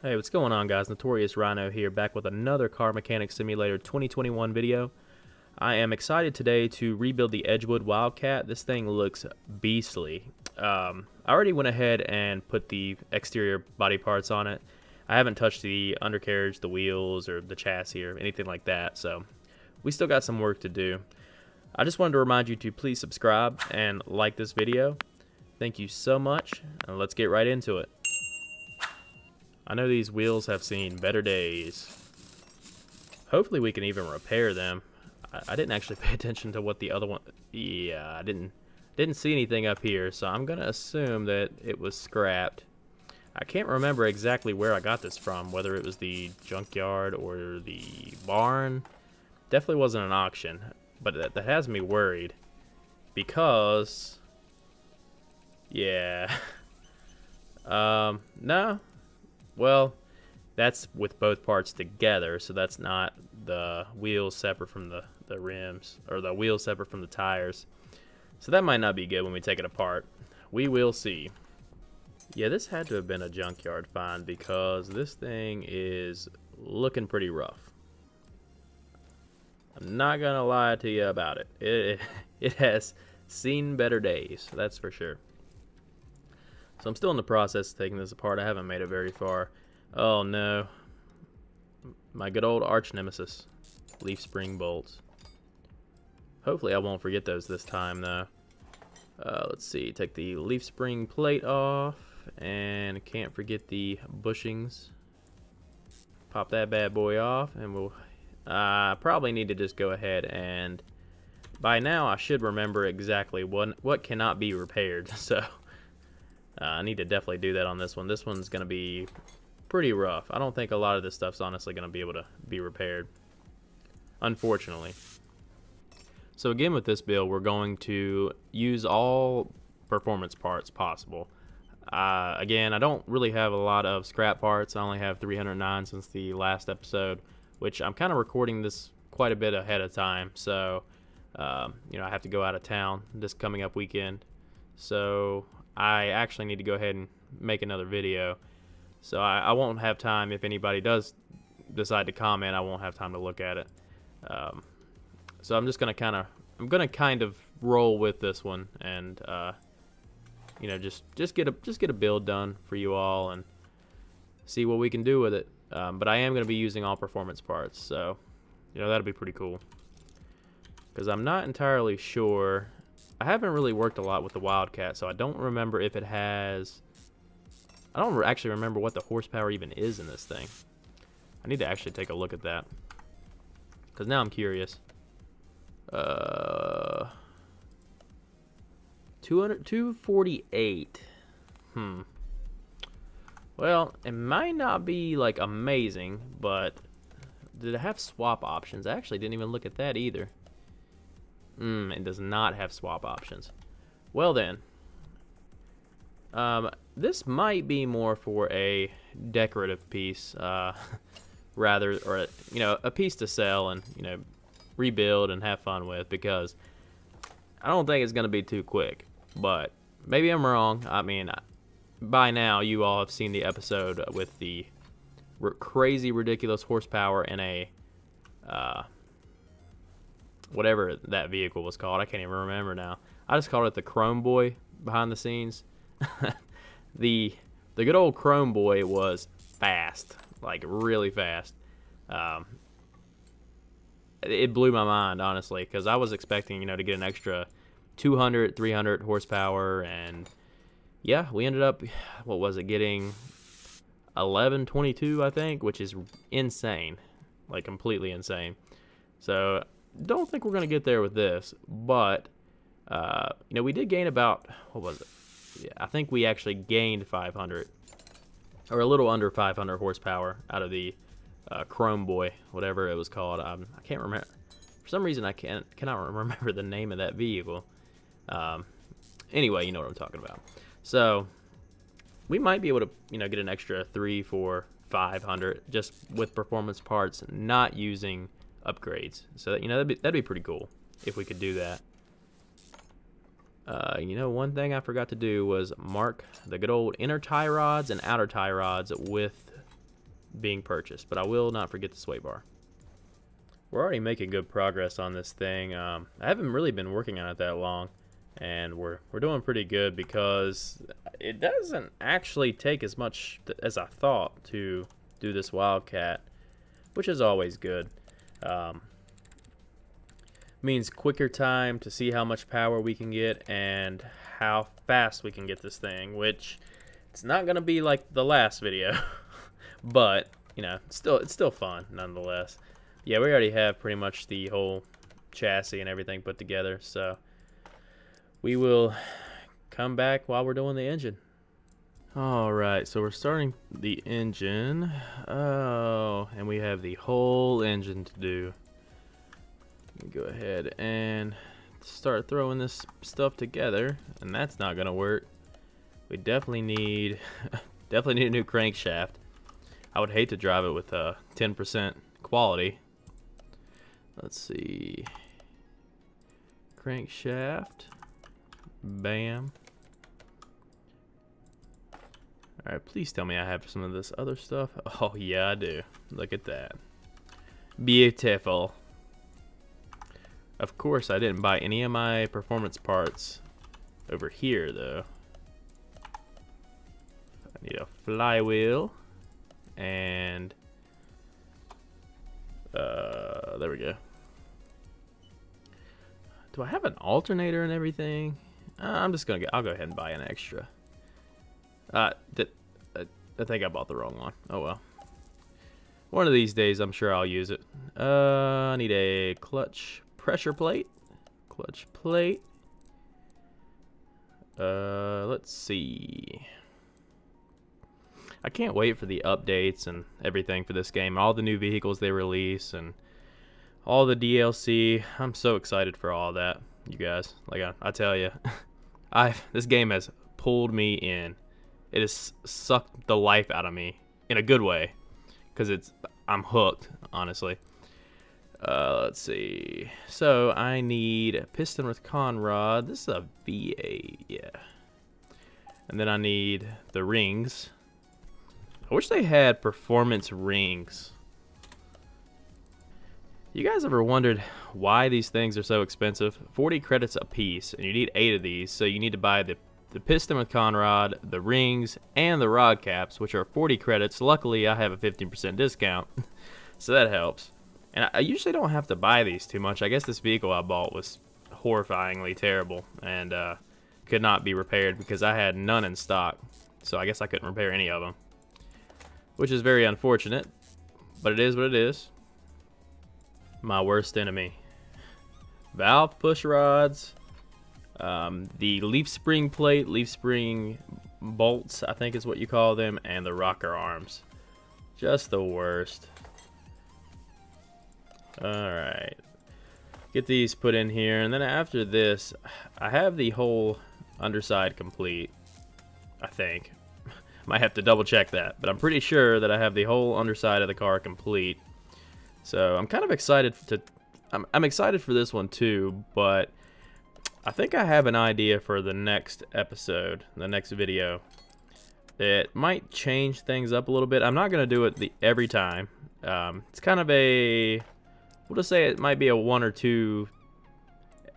Hey, what's going on guys? Notorious Rhino here, back with another Car Mechanic Simulator 2021 video. I am excited today to rebuild the Edgewood Wildcat. This thing looks beastly. Um, I already went ahead and put the exterior body parts on it. I haven't touched the undercarriage, the wheels, or the chassis, or anything like that, so we still got some work to do. I just wanted to remind you to please subscribe and like this video. Thank you so much, and let's get right into it. I know these wheels have seen better days. Hopefully we can even repair them. I, I, didn't actually pay attention to what the other one... Yeah, I didn't, didn't see anything up here, so I'm going to assume that it was scrapped. I can't remember exactly where I got this from, whether it was the junkyard or the barn. Definitely wasn't an auction, but that, that has me worried because... Yeah. um, no, well, that's with both parts together, so that's not the wheels separate from the, the rims, or the wheels separate from the tires. So that might not be good when we take it apart. We will see. Yeah, this had to have been a junkyard find because this thing is looking pretty rough. I'm not gonna lie to you about it. It, it has seen better days, that's for sure. So I'm still in the process of taking this apart. I haven't made it very far. Oh no. My good old arch nemesis. Leaf spring bolts. Hopefully I won't forget those this time though. Uh, let's see, take the leaf spring plate off and can't forget the bushings. Pop that bad boy off and we'll uh, probably need to just go ahead and by now I should remember exactly what what cannot be repaired so uh, I need to definitely do that on this one. This one's going to be pretty rough. I don't think a lot of this stuff's honestly going to be able to be repaired. Unfortunately. So again with this build, we're going to use all performance parts possible. Uh, again, I don't really have a lot of scrap parts. I only have 309 since the last episode, which I'm kind of recording this quite a bit ahead of time. So, um, you know, I have to go out of town this coming up weekend. So I actually need to go ahead and make another video. So I, I won't have time if anybody does decide to comment. I won't have time to look at it. Um, so I'm just gonna kind of I'm gonna kind of roll with this one and uh, you know just just get a just get a build done for you all and see what we can do with it. Um, but I am gonna be using all performance parts, so you know that'll be pretty cool. Because I'm not entirely sure I haven't really worked a lot with the Wildcat, so I don't remember if it has... I don't actually remember what the horsepower even is in this thing. I need to actually take a look at that. Because now I'm curious. Uh... 200, 248. Hmm. Well, it might not be, like, amazing, but... Did it have swap options? I actually didn't even look at that either. Hmm, it does not have swap options. Well then, um, this might be more for a decorative piece, uh, rather, or, you know, a piece to sell and, you know, rebuild and have fun with because I don't think it's going to be too quick, but maybe I'm wrong. I mean, by now you all have seen the episode with the crazy ridiculous horsepower in a uh, whatever that vehicle was called. I can't even remember now. I just called it the Chrome Boy behind the scenes. the the good old Chrome Boy was fast, like really fast. Um, it blew my mind honestly because I was expecting you know to get an extra 200, 300 horsepower, and yeah, we ended up what was it getting 1122 I think, which is insane, like completely insane. So don't think we're going to get there with this, but, uh, you know, we did gain about, what was it? Yeah, I think we actually gained 500, or a little under 500 horsepower out of the uh, Chrome Boy, whatever it was called. Um, I can't remember. For some reason, I can't cannot remember the name of that vehicle. Um, anyway, you know what I'm talking about. So, we might be able to, you know, get an extra three, four, 500 just with performance parts, not using upgrades. So, you know, that'd be, that'd be pretty cool if we could do that. Uh, you know, one thing I forgot to do was mark the good old inner tie rods and outer tie rods with being purchased, but I will not forget the sway bar. We're already making good progress on this thing. Um, I haven't really been working on it that long, and we're we're doing pretty good because it doesn't actually take as much as I thought to do this Wildcat, which is always good. Um, means quicker time to see how much power we can get and how fast we can get this thing, which it's not gonna be like the last video, but you know, it's still it's still fun nonetheless. Yeah, we already have pretty much the whole chassis and everything put together, so we will come back while we're doing the engine. Alright, so we're starting the engine. Oh, and we have the whole engine to do. Go ahead and start throwing this stuff together, and that's not gonna work. We definitely need, definitely need a new crankshaft. I would hate to drive it with uh, a 10% quality. Let's see. Crankshaft. Bam. Alright, please tell me I have some of this other stuff. Oh, yeah, I do. Look at that. Beautiful. Of course, I didn't buy any of my performance parts over here, though. I need a flywheel. And... Uh, there we go. Do I have an alternator and everything? Uh, I'm just gonna. Go, I'll go ahead and buy an extra. Uh, did, uh, I think I bought the wrong one. Oh well. One of these days, I'm sure I'll use it. Uh, I need a clutch pressure plate. Clutch plate. Uh, let's see. I can't wait for the updates and everything for this game. All the new vehicles they release and all the DLC. I'm so excited for all that, you guys. Like I, I tell you, I this game has pulled me in. It has sucked the life out of me in a good way, because it's I'm hooked, honestly. Uh, let's see. So I need a piston with conrod. This is a V8, yeah. And then I need the rings. I wish they had performance rings. You guys ever wondered why these things are so expensive? 40 credits a piece, and you need 8 of these, so you need to buy the, the piston with conrod, the rings, and the rod caps, which are 40 credits. Luckily, I have a 15% discount, so that helps. And I usually don't have to buy these too much. I guess this vehicle I bought was horrifyingly terrible, and uh, could not be repaired because I had none in stock, so I guess I couldn't repair any of them. Which is very unfortunate, but it is what it is my worst enemy. Valve push rods, um, the leaf spring plate, leaf spring bolts, I think is what you call them, and the rocker arms. Just the worst. Alright. Get these put in here, and then after this, I have the whole underside complete, I think. Might have to double check that, but I'm pretty sure that I have the whole underside of the car complete. So I'm kind of excited to. I'm, I'm excited for this one too, but I think I have an idea for the next episode, the next video. It might change things up a little bit. I'm not going to do it the every time. Um, it's kind of a, we'll just say it might be a one or two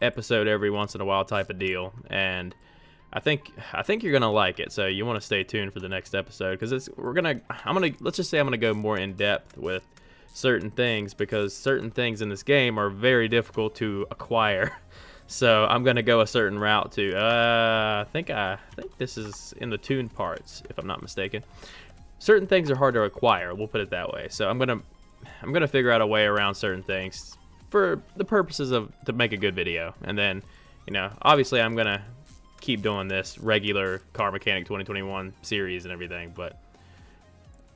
episode every once in a while type of deal. And I think I think you're gonna like it. So you want to stay tuned for the next episode because it's we're gonna I'm gonna let's just say I'm gonna go more in depth with certain things because certain things in this game are very difficult to acquire. So I'm gonna go a certain route to. Uh, I think I, I think this is in the tune parts, if I'm not mistaken. Certain things are hard to acquire. We'll put it that way. So I'm gonna I'm gonna figure out a way around certain things for the purposes of to make a good video. And then, you know, obviously I'm gonna keep doing this regular Car Mechanic 2021 series and everything, but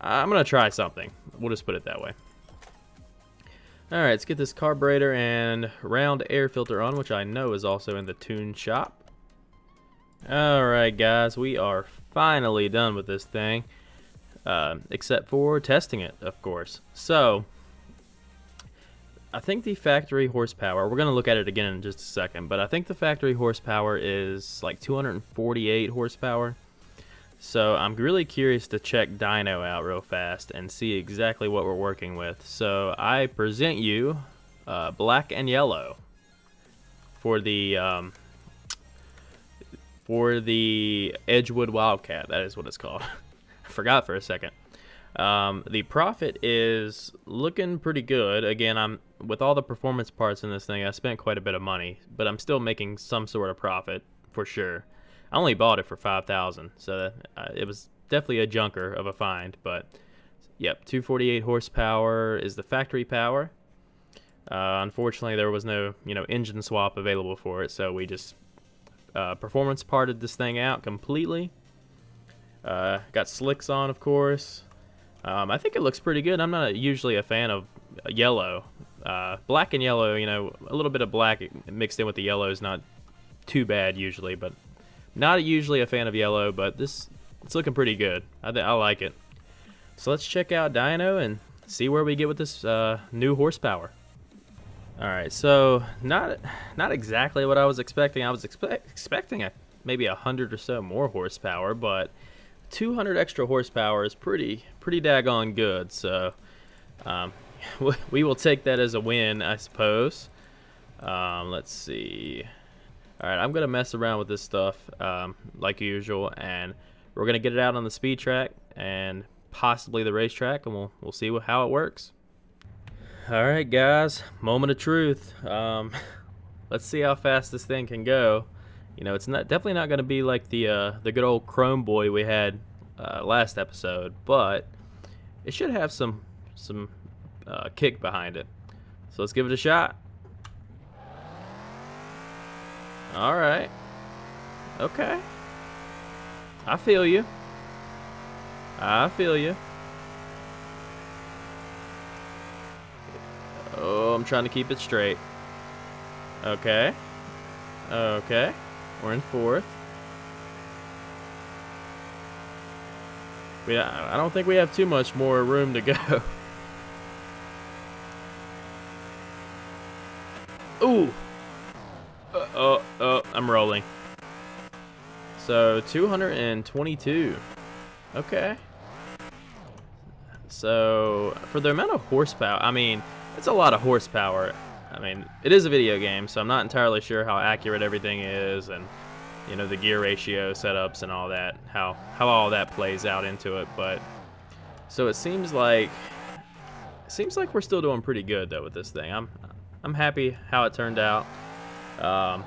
I'm gonna try something. We'll just put it that way. Alright, let's get this carburetor and round air filter on, which I know is also in the tune shop. Alright guys, we are finally done with this thing. Uh, except for testing it, of course. So, I think the factory horsepower, we're going to look at it again in just a second, but I think the factory horsepower is like 248 horsepower. So I'm really curious to check Dyno out real fast and see exactly what we're working with. So I present you uh, black and yellow for the um, for the Edgewood Wildcat. That is what it's called. I forgot for a second. Um, the profit is looking pretty good. Again, I'm with all the performance parts in this thing. I spent quite a bit of money, but I'm still making some sort of profit for sure. I only bought it for 5000 so uh, it was definitely a junker of a find. But, yep, 248 horsepower is the factory power. Uh, unfortunately, there was no, you know, engine swap available for it, so we just uh, performance parted this thing out completely. Uh, got slicks on, of course. Um, I think it looks pretty good. I'm not usually a fan of yellow. Uh, black and yellow, you know, a little bit of black mixed in with the yellow is not too bad usually, but not usually a fan of yellow, but this it's looking pretty good. I, I like it. So let's check out Dyno and see where we get with this uh, new horsepower. All right, so not not exactly what I was expecting. I was expect, expecting a, maybe a hundred or so more horsepower, but 200 extra horsepower is pretty pretty daggone good. So um, we will take that as a win, I suppose. Um, let's see. Alright, I'm going to mess around with this stuff um, like usual, and we're going to get it out on the speed track and possibly the racetrack, and we'll, we'll see how it works. Alright guys, moment of truth. Um, let's see how fast this thing can go. You know, it's not definitely not going to be like the uh, the good old Chrome Boy we had uh, last episode, but it should have some some uh, kick behind it. So let's give it a shot. All right. Okay. I feel you. I feel you. Oh, I'm trying to keep it straight. Okay. Okay. We're in fourth. We, I don't think we have too much more room to go. Ooh! Uh, oh, oh, I'm rolling. So, 222. Okay. So, for the amount of horsepower, I mean, it's a lot of horsepower. I mean, it is a video game, so I'm not entirely sure how accurate everything is and, you know, the gear ratio setups and all that, how, how all that plays out into it. But, so it seems like, it seems like we're still doing pretty good, though, with this thing. I'm, I'm happy how it turned out. Um,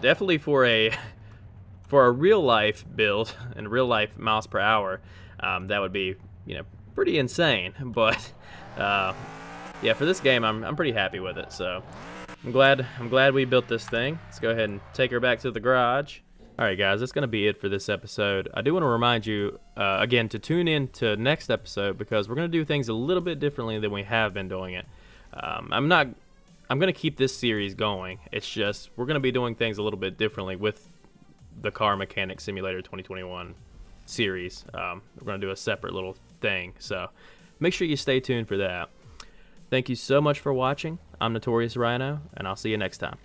definitely for a for a real life build and real life miles per hour, um, that would be you know pretty insane. But uh, yeah, for this game, I'm I'm pretty happy with it. So I'm glad I'm glad we built this thing. Let's go ahead and take her back to the garage. Alright guys, that's going to be it for this episode. I do want to remind you, uh, again, to tune in to next episode because we're going to do things a little bit differently than we have been doing it. Um, I'm not I'm going to keep this series going. It's just we're going to be doing things a little bit differently with the Car Mechanic Simulator 2021 series. Um, we're going to do a separate little thing. So make sure you stay tuned for that. Thank you so much for watching. I'm Notorious Rhino, and I'll see you next time.